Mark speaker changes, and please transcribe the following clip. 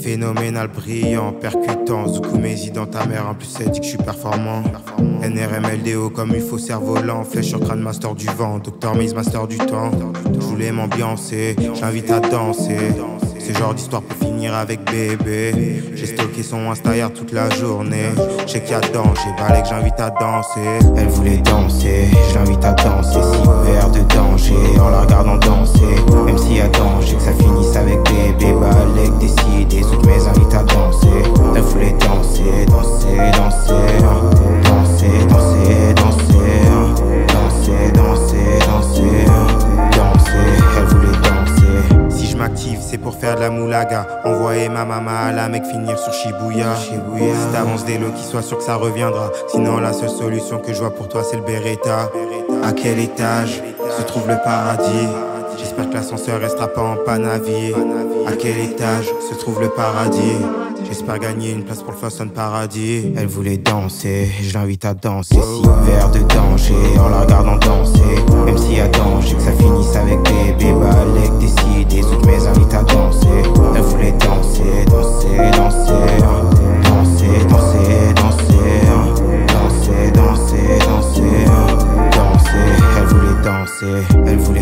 Speaker 1: Phénoménal, brillant, percutant. Zoukoumézi dans ta mère, en plus elle dit que je suis performant. NRMLDO comme il faut cerf-volant. Flèche en crâne, master du vent. Docteur Mise, master du temps. Je voulais m'ambiancer, j'invite à danser. Ce genre d'histoire peut finir avec bébé. J'ai stocké son Insta toute la journée. J'ai qu'il y a danger, balai que j'invite à danser. Elle voulait danser, je l'invite à danser. Si verre de danger, en la regardant danser. Faire de la moulaga. Envoyer ma maman à la mec finir sur Shibuya. Shibuya. Si t'avances des lots, qui soit sûr que ça reviendra. Sinon, la seule solution que je vois pour toi, c'est le Beretta. À quel étage se trouve le paradis? J'espère que l'ascenseur restera pas en panne à À quel étage se trouve le paradis? J'espère gagner une place pour le Fashion Paradis. Elle voulait danser, je l'invite à danser. Si verre de danger, en la voulait danser,